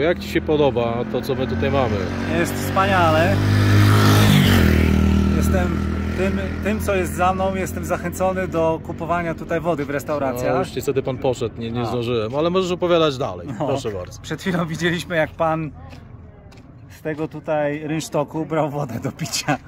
Jak Ci się podoba to, co my tutaj mamy? Jest wspaniale. Jestem tym, tym, co jest za mną, jestem zachęcony do kupowania tutaj wody w No, restauracjach. już niestety Pan poszedł, nie, nie zdążyłem, ale możesz opowiadać dalej, No. proszę bardzo. Przed chwilą widzieliśmy, jak pan z tego tutaj rynsztoku brał wodę do picia.